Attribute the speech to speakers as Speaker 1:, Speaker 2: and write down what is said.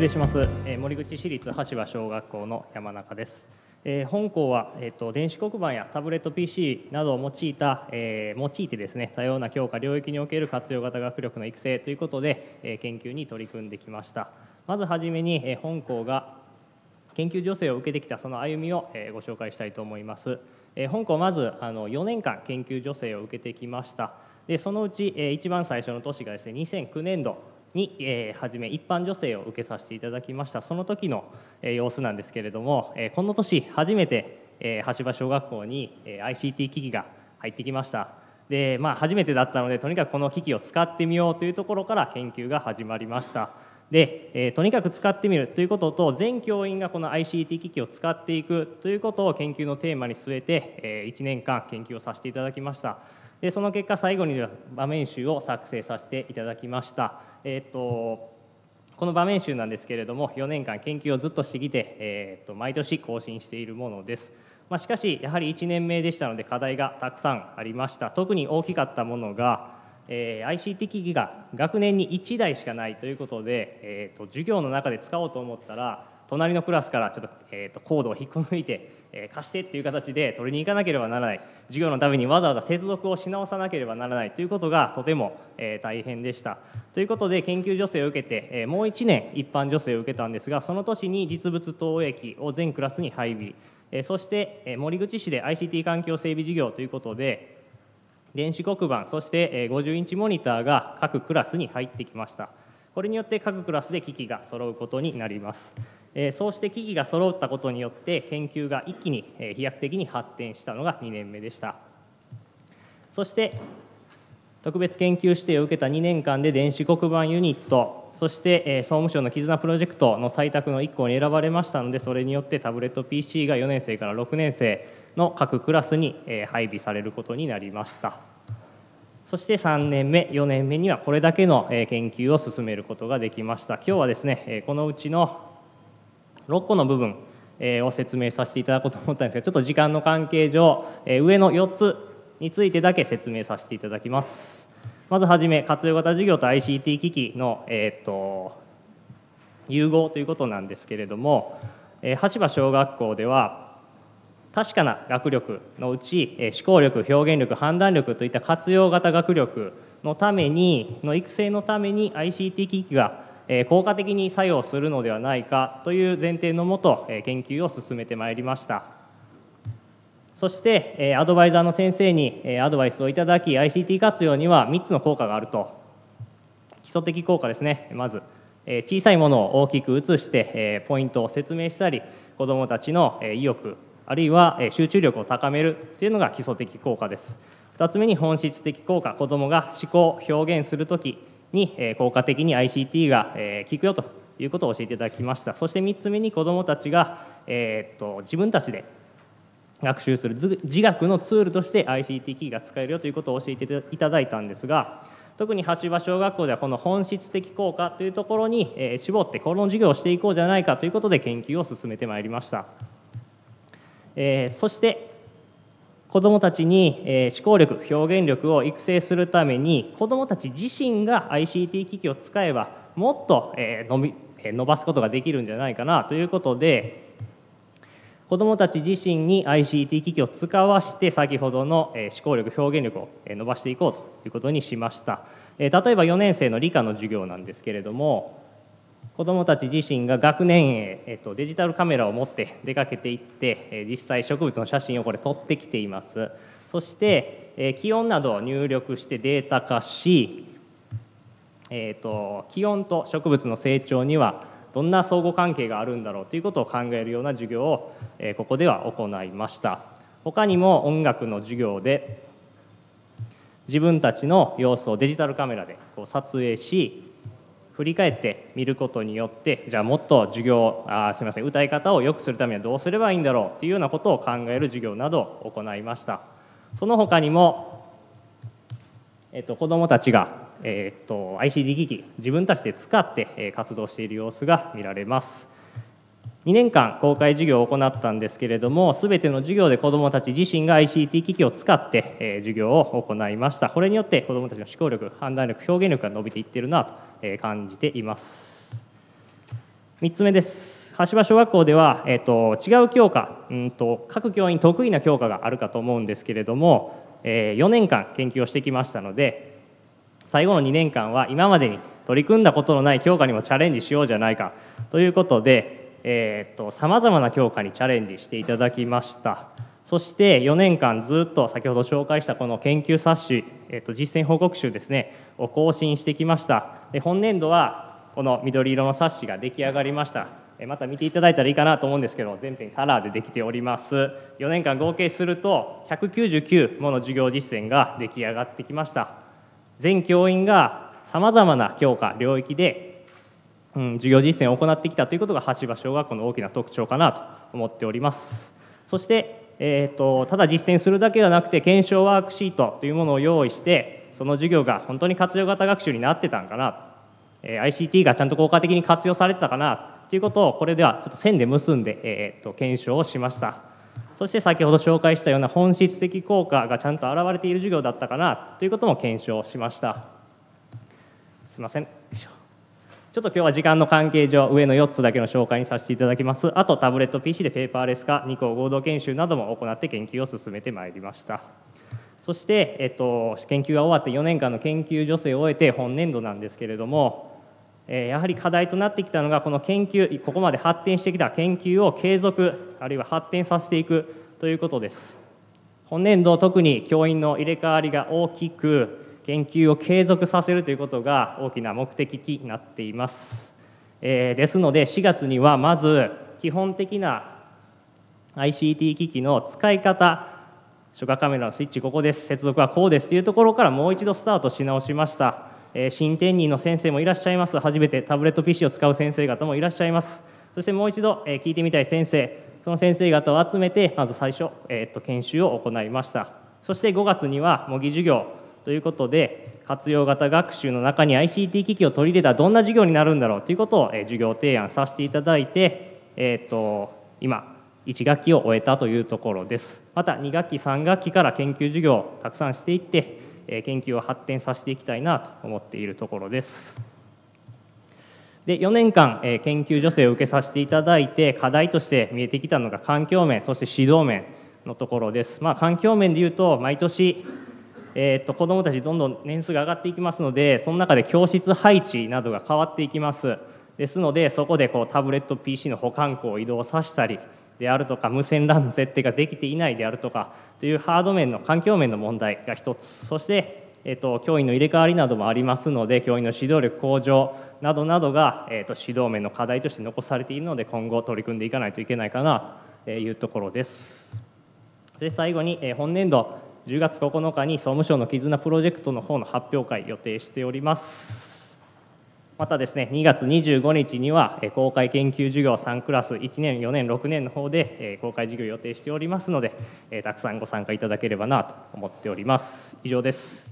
Speaker 1: 失礼します、えー、森口市立橋場小学校の山中です、えー、本校は、えーと、電子黒板やタブレット PC などを用いた、えー、用いてですね多様な教科領域における活用型学力の育成ということで、えー、研究に取り組んできました。まずはじめに、えー、本校が研究助成を受けてきたその歩みを、えー、ご紹介したいと思います、えー、本校まずあの4年間研究助成を受けてきました。でそのうち、えー、一番最初の年がですね2009年度に、えー、初め一般女性を受けさせていただきました。その時の、えー、様子なんですけれども、えー、この年初めて、えー、橋場小学校に、えー、ICT 機器が入ってきました。で、まあ、初めてだったのでとにかくこの機器を使ってみようというところから研究が始まりました。で、えー、とにかく使ってみるということと全教員がこの ICT 機器を使っていくということを研究のテーマに据えて、えー、1年間研究をさせていただきました。でその結果最後に場面集を作成させていただきました。えーと、この場面集なんですけれども4年間研究をずっとしてきて、えーと、毎年更新しているものです、まあ、しかしやはり1年目でしたので課題がたくさんありました。特に大きかったものが、えー、ICT 機器が学年に1台しかないということで、えーと授業の中で使おうと思ったら隣のクラスからちょっと,、えーと、コードを引っこ抜いて、えー、貸してっていう形で取りに行かなければならない。授業のためにわざわざ接続をし直さなければならないということがとても、えー、大変でした。ということで研究助成を受けて、えー、もう1年一般助成を受けたんですがその年に実物投影機を全クラスに配備、えー、そして、えー、森口市で ICT 環境整備事業ということで電子黒板そして50インチモニターが各クラスに入ってきました。これによって各クラスで機器が揃うことになります。そうして機器が揃ったことによって研究が一気に飛躍的に発展したのが2年目でした。そして特別研究指定を受けた2年間で電子黒板ユニットそして総務省の絆プロジェクトの採択の1項に選ばれましたのでそれによってタブレット PC が4年生から6年生の各クラスに配備されることになりました。そして3年目4年目にはこれだけの研究を進めることができました。今日はですねこのうちの6個の部分を説明させていただこうと思ったんですがちょっと時間の関係上上の4つについてだけ説明させていただきます。まずはじめ活用型事業と ICT 機器の、えーと、融合ということなんですけれども橋場小学校では確かな学力のうち思考力表現力判断力といった活用型学力のためにの育成のために ICT 機器が効果的に作用するのではないかという前提のもと研究を進めてまいりました。そしてアドバイザーの先生にアドバイスをいただき ICT 活用には3つの効果があると。基礎的効果ですね。まず小さいものを大きく写してポイントを説明したり子どもたちの意欲あるいは集中力を高めるというのが基礎的効果です。2つ目に本質的効果。子どもが思考表現する時に効果的に ICT が効くよということを教えていただきました。そして3つ目に子どもたちが、えー、っと自分たちで学習する自学のツールとして ICT 機器が使えるよということを教えていただいたんですが特に橋場小学校ではこの本質的効果というところに絞ってこの授業をしていこうじゃないかということで研究を進めてまいりました、えー、そして子どもたちに、え思考力表現力を育成するために子どもたち自身が ICT 機器を使えばもっと、え伸び伸ばすことができるんじゃないかなということで子どもたち自身に ICT 機器を使わして先ほどの思考力表現力を伸ばしていこうということにしました。例えば4年生の理科の授業なんですけれども子どもたち自身が学年へ、えっと、デジタルカメラを持って出かけていって、え実際植物の写真をこれ撮ってきています。そして、え気温などを入力してデータ化し、えーと、気温と植物の成長にはどんな相互関係があるんだろうということを考えるような授業を、えここでは行いました。他にも音楽の授業で自分たちの様子をデジタルカメラでこう撮影し振り返って見ることによってじゃあもっと授業あすみません歌い方を良くするためにはどうすればいいんだろうっていうようなことを考える授業などを行いました。その他にも、えっと、子どもたちが、えっと、ICD 機器自分たちで使って活動している様子が見られます。2年間公開授業を行ったんですけれども全ての授業で子どもたち自身が ICT 機器を使って、え授業を行いました。これによって子どもたちの思考力判断力表現力が伸びていってるなと感じています。3つ目です。橋場小学校では、えーと、違う教科うんと各教員得意な教科があるかと思うんですけれども、えー、4年間研究をしてきましたので最後の2年間は今までに取り組んだことのない教科にもチャレンジしようじゃないかということでさまざまな教科にチャレンジしていただきました。そして4年間ずっと先ほど紹介したこの研究冊子、えー、と実践報告集ですねを更新してきました。で本年度はこの緑色の冊子が出来上がりました。また見ていただいたらいいかなと思うんですけど全編カラーでできております。4年間合計すると199もの授業実践が出来上がってきました。全教員がさまざまな教科領域で、うん、授業実践を行ってきたということが橋場小学校の大きな特徴かなと思っております。そして、えーと、ただ実践するだけではなくて検証ワークシートというものを用意してその授業が本当に活用型学習になってたんかな、えー、ICT がちゃんと効果的に活用されてたかな。ということをこれではちょっと線で結んで、えーと検証をしました。そして先ほど紹介したような本質的効果がちゃんと現れている授業だったかな。ということも検証しました。すいません。ちょっと今日は時間の関係上上の4つだけの紹介にさせていただきます。あとタブレット PC でペーパーレス化2項合同研修なども行って研究を進めてまいりました。そして、えっと、研究が終わって4年間の研究助成を終えて本年度なんですけれどもやはり課題となってきたのがこの研究ここまで発展してきた研究を継続あるいは発展させていくということです。本年度特に教員の入れ替わりが大きく研究を継続させるということが大きな目的になっています、えー、ですので4月にはまず基本的な ICT 機器の使い方初夏カメラのスイッチここです。接続はこうですというところからもう一度スタートし直しました。え新天人の先生もいらっしゃいます。初めてタブレット PC を使う先生方もいらっしゃいます。そしてもう一度、え聞いてみたい先生その先生方を集めてまず最初、えー、っと研修を行いました。そして5月には模擬授業ということで活用型学習の中に ICT 機器を取り入れたらどんな授業になるんだろうということを、え授業提案させていただいて、えー、っと今1学期を終えたというところですまた2学期3学期から研究授業をたくさんしていって研究を発展させていきたいなと思っているところです。で4年間研究助成を受けさせていただいて課題として見えてきたのが環境面そして指導面のところです。まあ、環境面でいうと毎年えー、っと子どもたちどんどん年数が上がっていきますのでその中で教室配置などが変わっていきます。ですのでそこでこうタブレット PC の保管庫を移動させたりであるとか無線 LAN の設定ができていないであるとかというハード面の環境面の問題が一つ。そして、えーと、教員の入れ替わりなどもありますので教員の指導力向上などなどが、えーと、指導面の課題として残されているので今後取り組んでいかないといけないかなというところです。そして最後に、えー、本年度10月9日に総務省の絆プロジェクトの方の発表会予定しております。またですね2月25日には公開研究授業3クラス1年4年6年の方で公開授業予定しておりますのでたくさんご参加いただければなと思っております。以上です。